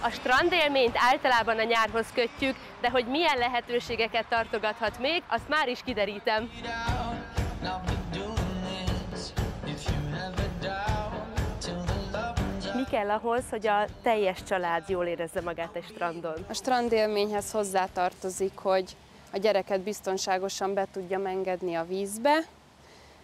A strandélményt általában a nyárhoz kötjük, de hogy milyen lehetőségeket tartogathat még, azt már is kiderítem. Mi kell ahhoz, hogy a teljes család jól érezze magát egy strandon? A strandélményhez hozzátartozik, hogy a gyereket biztonságosan be tudja engedni a vízbe,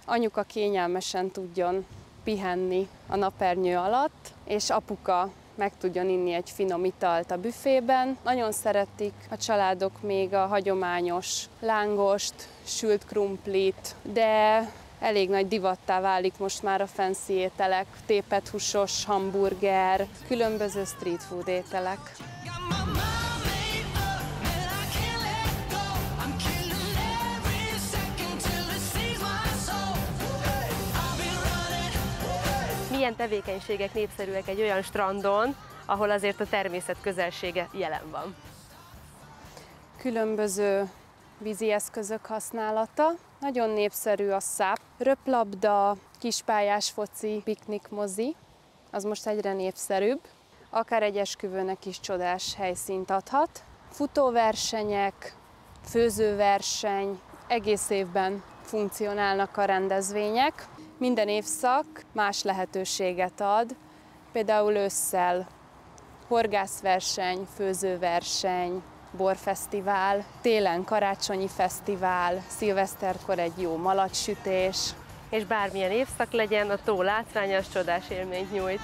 anyuka kényelmesen tudjon pihenni a napernyő alatt, és apuka meg tudjon inni egy finom italt a büfében. Nagyon szeretik a családok még a hagyományos lángost, sült krumplit, de elég nagy divattá válik most már a fancy ételek, tépet hamburger, különböző street food ételek. Milyen tevékenységek népszerűek egy olyan strandon, ahol azért a természet közelsége jelen van? Különböző vízi eszközök használata. Nagyon népszerű a száp, röplabda, kispályás foci, piknikmozi, az most egyre népszerűbb. Akár egy esküvőnek is csodás helyszínt adhat. Futóversenyek, főzőverseny, egész évben funkcionálnak a rendezvények. Minden évszak más lehetőséget ad, például ősszel horgászverseny, főzőverseny, borfesztivál, télen karácsonyi fesztivál, szilveszterkor egy jó malacsütés. És bármilyen évszak legyen, a tó látványos csodás élményt nyújt.